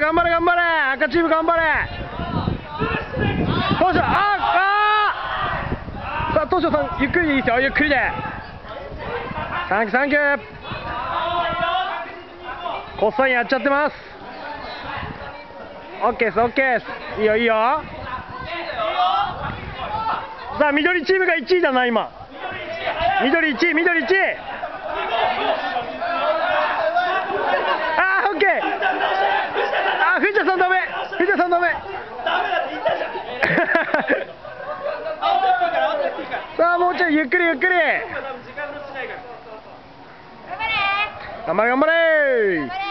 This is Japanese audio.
頑張れ頑張れ。赤チーム頑張れ。当初ああさあ当初さんゆっくりでいいですよ。ゆっくりで。サンキューサンキュー。こっそりやっちゃってます。オッケーですオッケーです。いいよいいよ。さあ緑チームが1位だな今。緑1位緑1位あーオッケーあー藤田さんダメ。藤田さんダメさあもうちょいゆっくりゆっくり。頑張れ。頑張れ